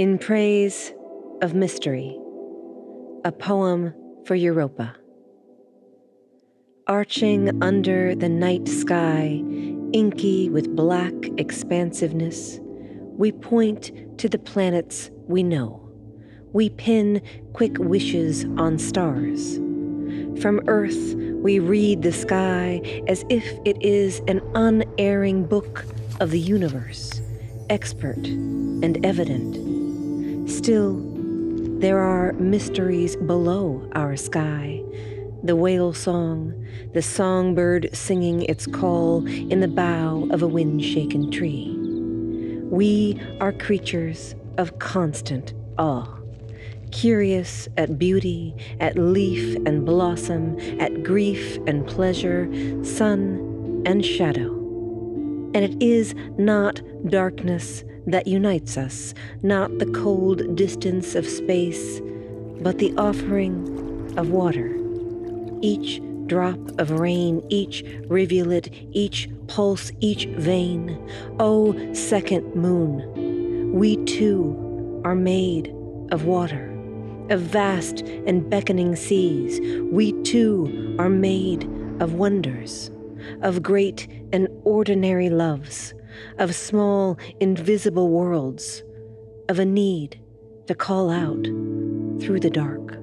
In Praise of Mystery, a poem for Europa. Arching under the night sky, inky with black expansiveness, we point to the planets we know. We pin quick wishes on stars. From Earth, we read the sky as if it is an unerring book of the universe, expert and evident Still, there are mysteries below our sky. The whale song, the songbird singing its call in the bough of a wind shaken tree. We are creatures of constant awe, curious at beauty, at leaf and blossom, at grief and pleasure, sun and shadow. And it is not darkness that unites us, not the cold distance of space, but the offering of water. Each drop of rain, each rivulet, each pulse, each vein. O oh, second moon, we too are made of water, of vast and beckoning seas. We too are made of wonders, of great and ordinary loves of small, invisible worlds, of a need to call out through the dark.